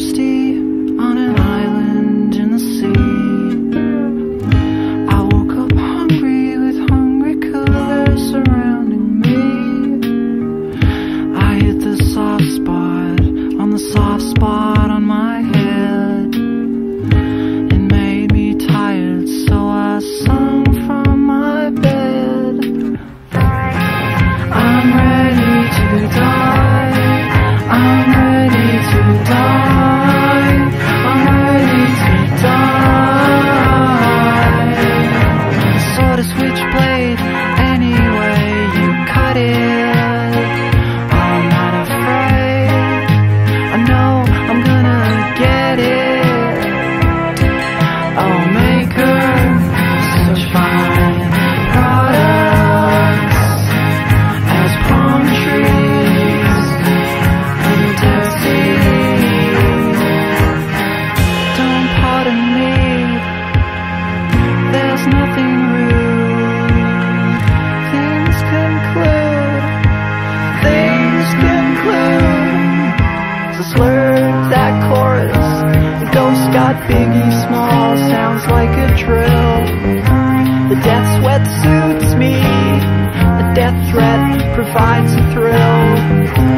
thirsty a switchblade, anyway you cut it. I'm not afraid. I know I'm gonna get it. I'll make her such fine products as palm trees and Dead Sea. Don't pardon me, got Biggie Small, sounds like a drill. The death sweat suits me. The death threat provides a thrill.